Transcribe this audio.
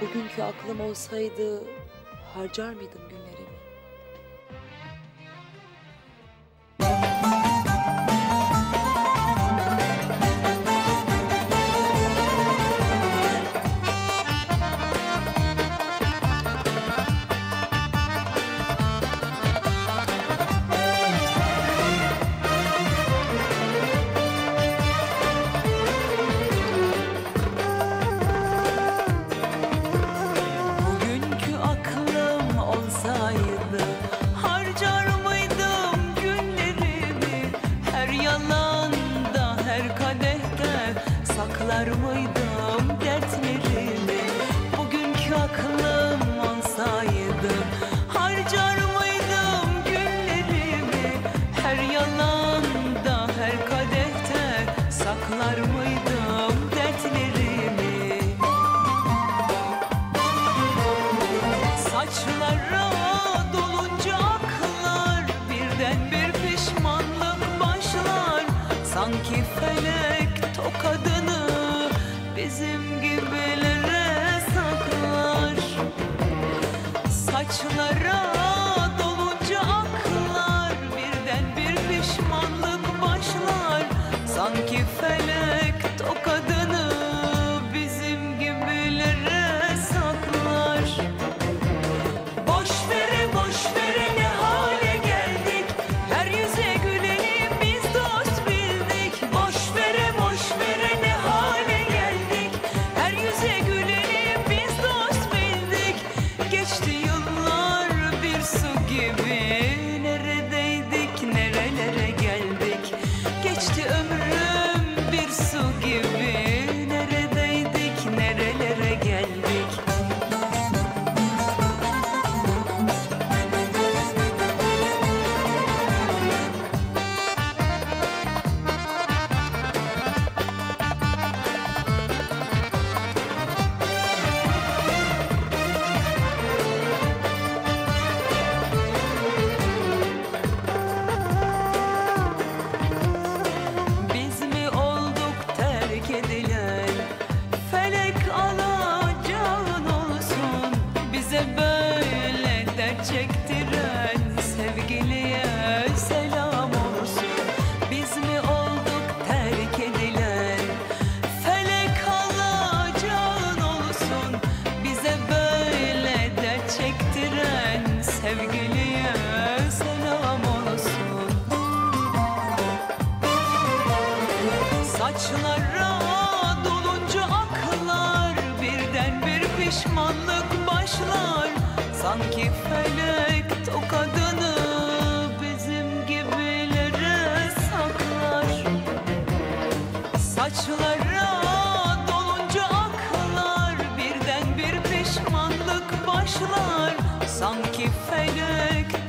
Bugünkü aklım olsaydı harcar mıydım günü? yananda her kadehte saklar mıydım dertlerimi? Bugünkü aklım olsaydı harcar mıydım günlerimi? Her yananda her kadehte saklar mıydım felek tokadını bizim gibilere saklar. Saçlara saçlara dolunca aklar birden bir pişmanlık başlar. Sanki felek tokadını bizim gibilere saklar. Saçlara dolunca aklar birden bir pişmanlık başlar. Sanki felek